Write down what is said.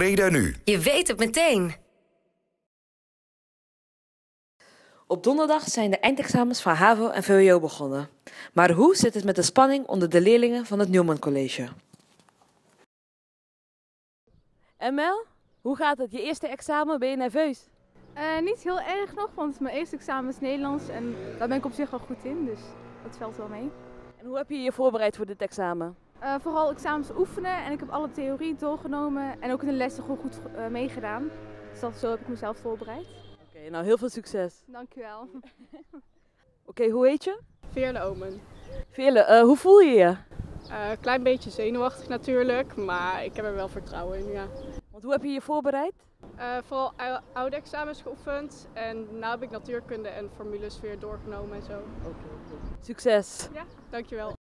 Breda nu. Je weet het meteen. Op donderdag zijn de eindexamens van HAVO en VWO begonnen. Maar hoe zit het met de spanning onder de leerlingen van het Newman College? ML, hoe gaat het? Je eerste examen, ben je nerveus? Uh, niet heel erg nog, want mijn eerste examen is Nederlands en daar ben ik op zich wel goed in, dus dat valt wel mee. En hoe heb je je voorbereid voor dit examen? Uh, vooral examens oefenen en ik heb alle theorie doorgenomen en ook in de lessen gewoon goed uh, meegedaan. Dus dat, zo heb ik mezelf voorbereid. Oké, okay, nou heel veel succes. Dankjewel. Oké, okay, hoe heet je? Veerle Omen. Veerle, hoe voel je je? Een klein beetje zenuwachtig natuurlijk, maar ik heb er wel vertrouwen in, ja. Want hoe heb je je voorbereid? Uh, vooral oude examens geoefend en nu heb ik natuurkunde en formules weer doorgenomen en zo. Oké, okay, Succes! Ja, dankjewel.